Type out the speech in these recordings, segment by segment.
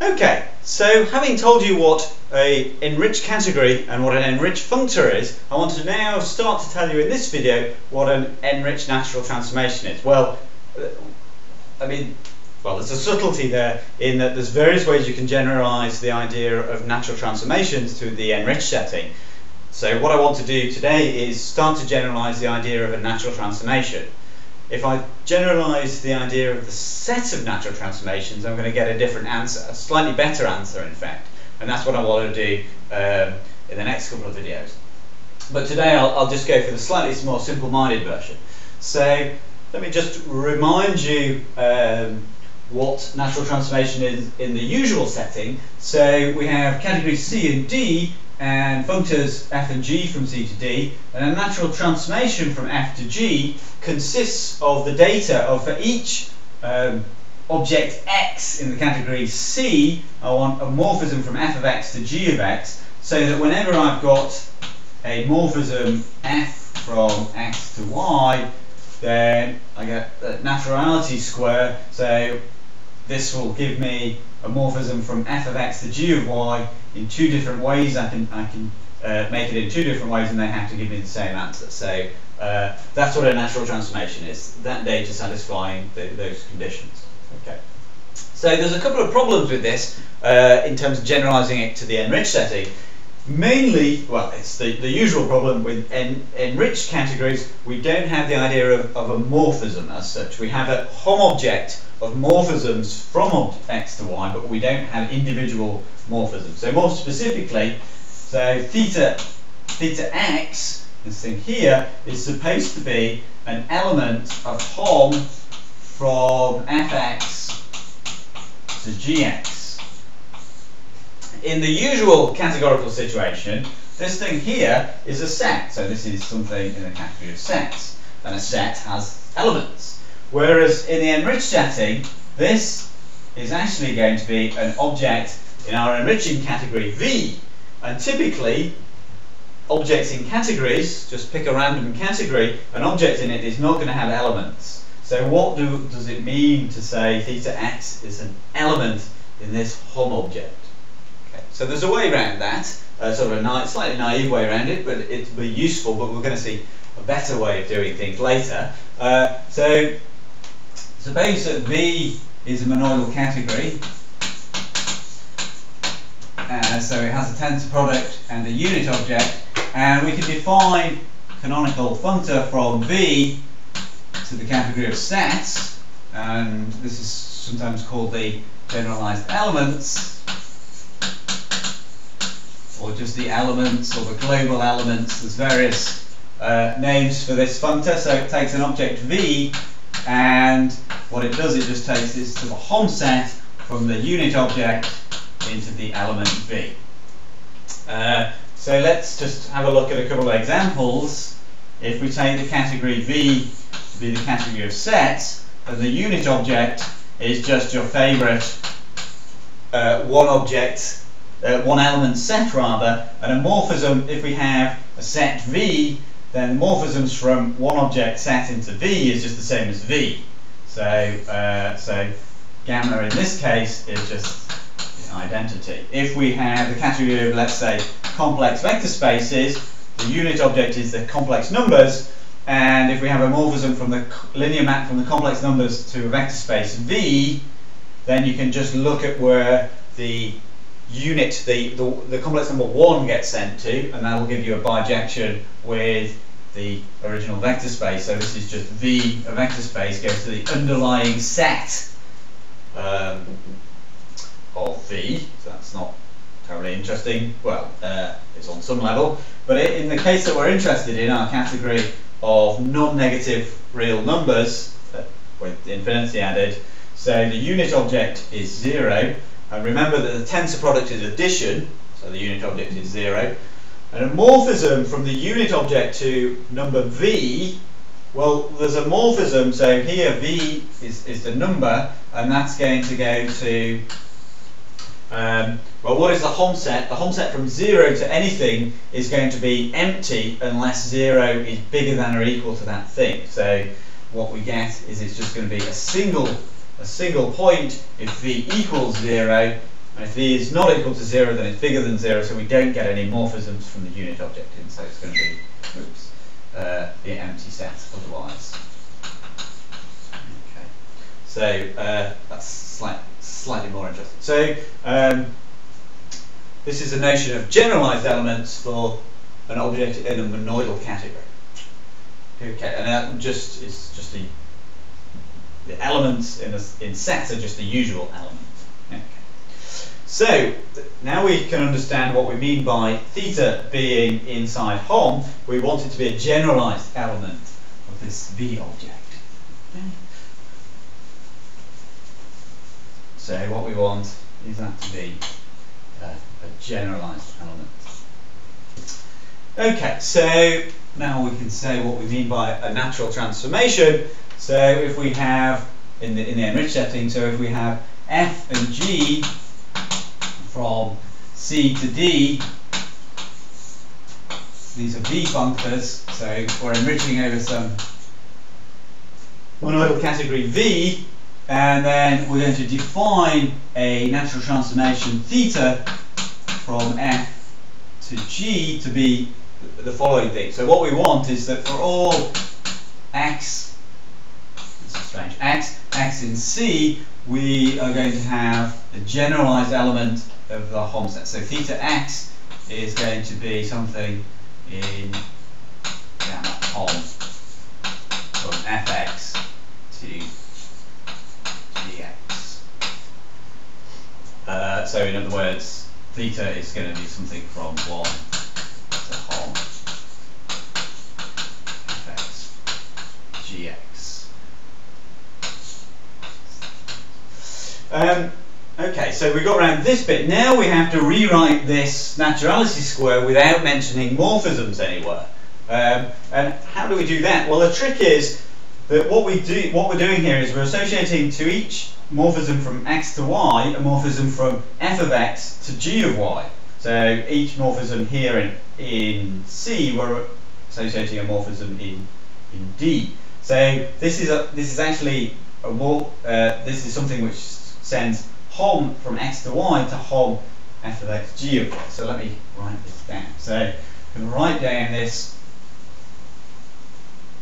Okay, so having told you what a enriched category and what an enriched functor is, I want to now start to tell you in this video what an enriched natural transformation is. Well, uh, I mean, well, there's a subtlety there in that there's various ways you can generalize the idea of natural transformations to the enriched setting. So what I want to do today is start to generalize the idea of a natural transformation. If I generalize the idea of the set of natural transformations, I'm going to get a different answer, a slightly better answer in fact. And that's what I want to do um, in the next couple of videos. But today I'll, I'll just go for the slightly more simple-minded version. So let me just remind you um, what natural transformation is in the usual setting. So we have categories C and D and functors f and g from C to D, and a natural transformation from f to g consists of the data of for each um, object x in the category C, I want a morphism from f of x to g of x, so that whenever I've got a morphism f from x to y, then I get the naturality square, so this will give me a morphism from f of x to g of y in two different ways. I can, I can uh, make it in two different ways and they have to give me the same answer. So uh, that's what a natural transformation is, that data satisfying the, those conditions. Okay. So there's a couple of problems with this uh, in terms of generalizing it to the enriched setting. Mainly, well, it's the, the usual problem with en enriched categories. We don't have the idea of, of a morphism as such. We have a hom object of morphisms from x to y, but we don't have individual morphisms. So more specifically, so theta, theta x, this thing here, is supposed to be an element of hom from fx to gx. In the usual categorical situation, this thing here is a set. So this is something in the category of sets. And a set has elements. Whereas in the enriched setting, this is actually going to be an object in our enriching category V. And typically, objects in categories, just pick a random category, an object in it is not going to have elements. So what do, does it mean to say theta x is an element in this hom object? So there's a way around that, uh, sort of a na slightly naive way around it, but it'll be useful, but we're going to see a better way of doing things later. Uh, so suppose that V is a monoidal category, uh, so it has a tensor product and a unit object, and we can define canonical functor from V to the category of sets, and this is sometimes called the generalized elements, or just the elements, or the global elements. There's various uh, names for this functor, so it takes an object V, and what it does, it just takes this to the hom set from the unit object into the element V. Uh, so let's just have a look at a couple of examples. If we take the category V to be the category of sets, and the unit object is just your favourite uh, one object, uh, one element set rather, and a morphism, if we have a set V, then morphisms from one object set into V is just the same as V. So, uh, so gamma in this case is just identity. If we have the category of, let's say, complex vector spaces, the unit object is the complex numbers, and if we have a morphism from the linear map from the complex numbers to a vector space V, then you can just look at where the unit, the, the, the complex number 1 gets sent to, and that will give you a bijection with the original vector space. So this is just V, a vector space, goes to the underlying set um, of V, so that's not terribly interesting. Well, uh, it's on some level, but in the case that we're interested in, our category of non-negative real numbers uh, with infinity added, so the unit object is zero, and remember that the tensor product is addition, so the unit object is zero, and a morphism from the unit object to number v well, there's a morphism, so here v is, is the number, and that's going to go to um, well, what is the hom set? The hom set from 0 to anything is going to be empty unless 0 is bigger than or equal to that thing. So what we get is it's just going to be a single a single point if v equals 0 And if v is not equal to 0, then it's bigger than 0, so we don't get any morphisms from the unit object in, so it's going to be, oops, uh, the empty set otherwise. Okay, so uh, that's slight, slightly more interesting. So um, this is a notion of generalized elements for an object in a monoidal category. Okay, and that just is just the the elements in, a, in sets are just the usual elements. Okay. So now we can understand what we mean by theta being inside Hom. We want it to be a generalized element of this V object. So what we want is that to be a, a generalized element. Okay, so now we can say what we mean by a natural transformation. So if we have, in the, in the enriched setting, so if we have f and g from c to d, these are v functors, so we're enriching over some monoidal category v, and then we're going to define a natural transformation theta from f to g to be the following thing. So what we want is that for all x, strange, x, x in C, we are going to have a generalized element of the Hom set. So theta x is going to be something in gamma Hom from fx to gx. Uh, so in other words, theta is going to be something from 1 gx. Um, okay, so we got around this bit. Now we have to rewrite this naturality square without mentioning morphisms anywhere. Um, and how do we do that? Well, the trick is that what we do, what we're doing here is we're associating to each morphism from x to y a morphism from f of x to g of y. So each morphism here in, in C, we're associating a morphism in, in D. So this is a this is actually a wall. Uh, this is something which sends hom from x to y to hom f of x g of y. So let me write this down. So I can write down this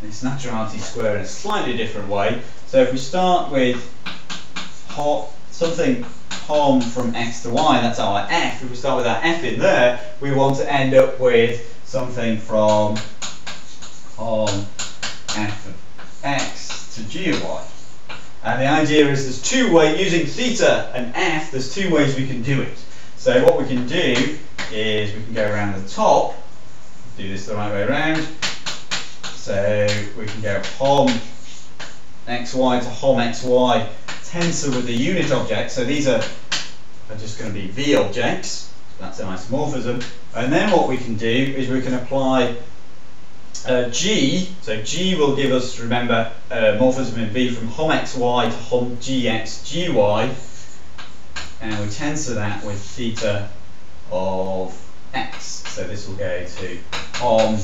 this naturality square in a slightly different way. So if we start with something hom from x to y, that's our f. If we start with our f in there, we want to end up with something from hom f of x to g of y. And the idea is there's two ways, using theta and f, there's two ways we can do it. So what we can do is we can go around the top, do this the right way around. So we can go hom xy to hom xy tensor with the unit object. So these are, are just going to be v objects. That's an isomorphism. And then what we can do is we can apply uh, G, so G will give us, remember, uh, morphism in V from hom xy to hom gx gy, and we tensor that with theta of x. So this will go to hom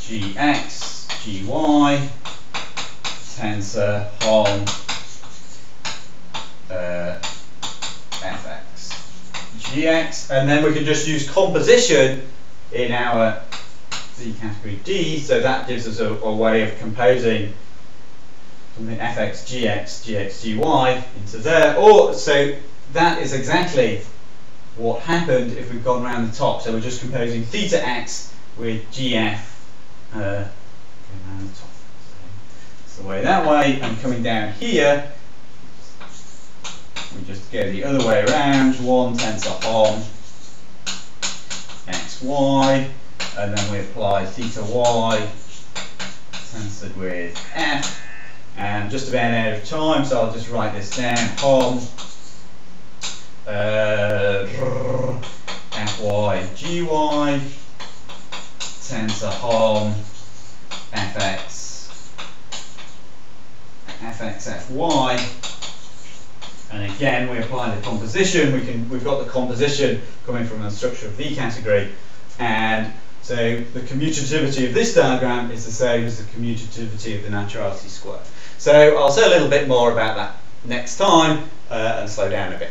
gx gy tensor hom uh, fx gx, and then we can just use composition in our the category D, so that gives us a, a way of composing something fx, gx, gx, gy into there. Or so that is exactly what happened if we've gone around the top. So we're just composing theta x with gf uh, around the top. So the way that way, and coming down here, we just go the other way around. One tensor hom xy and then we apply theta y tensored with f and just about out of time so I'll just write this down. Hom uh, fy gy tensor hom fx fx fy. And again we apply the composition. We can we've got the composition coming from the structure of V category. And so the commutativity of this diagram is the same as the commutativity of the naturality square. So I'll say a little bit more about that next time uh, and slow down a bit.